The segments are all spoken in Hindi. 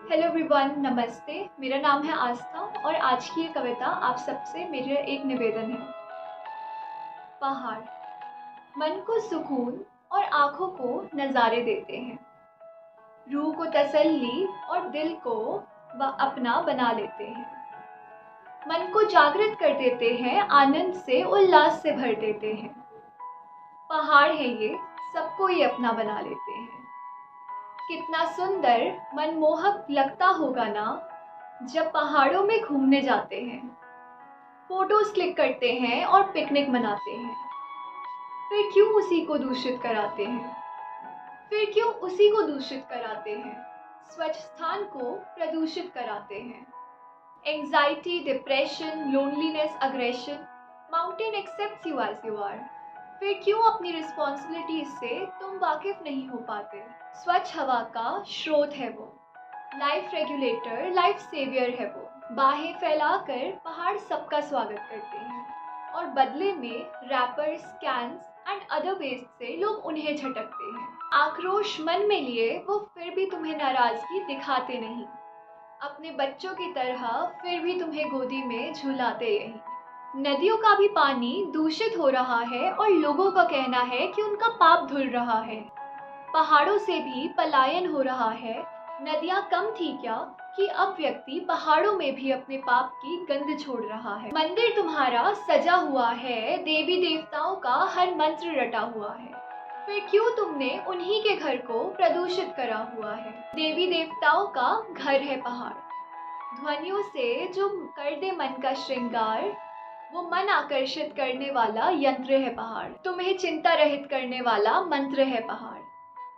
हेलो एवरीवन नमस्ते। मेरा नाम है आस्था और आज की ये कविता आप सबसे मेरे एक निवेदन है। पहाड़। मन को सुकून और आँखों को नज़ारे देते हैं। रूह को तसल्ली और दिल को अपना बना लेते हैं। मन को जागृत कर देते हैं, आनंद से, उल्लास से भर देते हैं। पहाड़ है ये, सबको ये अपना बना लेते हैं। कितना सुंदर, मनमोहक लगता होगा ना, जब पहाड़ों में घूमने जाते हैं। फ़ोटोज़ क्लिक करते हैं और पिकनिक मनाते हैं। फिर क्यों उसी को दूषित कराते हैं? फिर क्यों उसी को दूषित कराते हैं? स्वच्छ स्थान को प्रदूषित कराते हैं। Anxiety depression loneliness aggression mountain accept you as you are फिर क्यों अपनी रिस्पॉन्सिबिलिटी से तुम वाकिफ नहीं हो पाते? स्वच्छ हवा का स्रोत है वो। लाइफ रेगुलेटर लाइफ सेवियर है वो। बाहें फैलाकर पहाड़ सबका स्वागत करते हैं। और बदले में wrappers cans and other waste से लोग उन्हें झटकते हैं। आक्रोश मन में लिए वो फिर भी तुम्हें नाराज़गी दिखाते नहीं। अपने बच्चों की तरह फिर भी तुम्हें गोदी में झुलाते यही। नदियों का भी पानी दूषित हो रहा है और लोगों का कहना है कि उनका पाप धुल रहा है। पहाड़ों से भी पलायन हो रहा है। नदियाँ कम थी क्या कि अब व्यक्ति पहाड़ों में भी अपने पाप की गंध छोड़ रहा है? मंदिर तुम्हारा सजा हुआ है, देवी देवताओं का हर मंत्र रटा हुआ है। फिर क्यों तुमने उन्हीं के घर को प्रदूषित करा हुआ है? देवी देवताओं का घर है पहाड़। ध्वनियों से जो कर दे मन का श्रृंगार वो मन आकर्षित करने वाला यंत्र है पहाड़। तुम्हें चिंता रहित करने वाला मंत्र है पहाड़।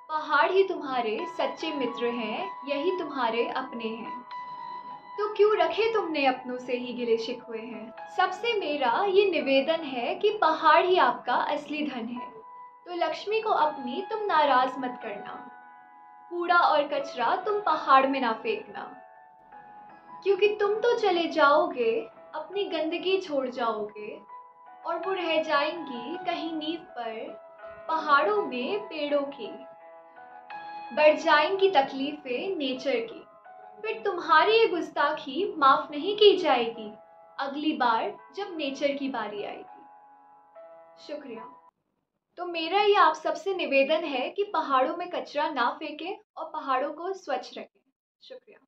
पहाड़ ही तुम्हारे सच्चे मित्र हैं, यही तुम्हारे अपने हैं। तो क्यों रखे तुमने अपनों से ही गिले शिकवे हैं? सबसे मेरा ये निवेदन है कि पहाड़ ही आपका असली धन है। तो लक्ष्मी को अपनी तुम नाराज़ मत करना। कूड़ा और कचरा तुम पहाड़ में ना फेंकना। क्योंकि तुम तो चले जाओगे अपनी गंदगी छोड़ जाओगे और वो रह जाएँगी कहीं नींव पर, पहाड़ों में, पेड़ों की। बढ़ जाएँगी तकलीफें नेचर की। फिर तुम्हारी ये गुस्ताखी माफ़ नहीं की जाएगी अगली बार जब नेचर की बारी आएगी। शुक्रिया। तो मेरा ये आप सबसे निवेदन है कि पहाड़ों में कचरा ना फेंकें और पहाड़ों को स्वच्छ रखें। शुक्रिया।